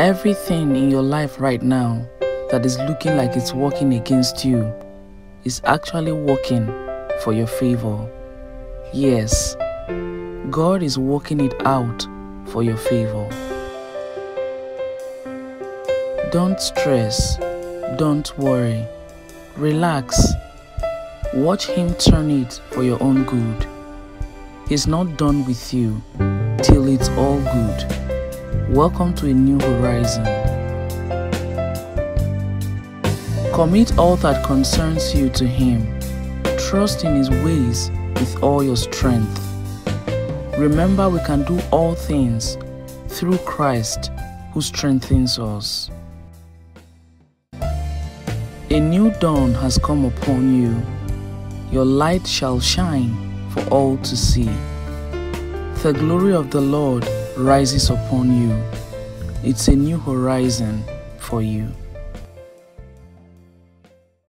Everything in your life right now that is looking like it's working against you is actually working for your favor. Yes, God is working it out for your favor. Don't stress, don't worry, relax. Watch Him turn it for your own good. He's not done with you till it's all good. Welcome to a new horizon. Commit all that concerns you to Him. Trust in His ways with all your strength. Remember, we can do all things through Christ who strengthens us. A new dawn has come upon you. Your light shall shine for all to see. The glory of the Lord rises upon you. It's a new horizon for you.